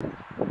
you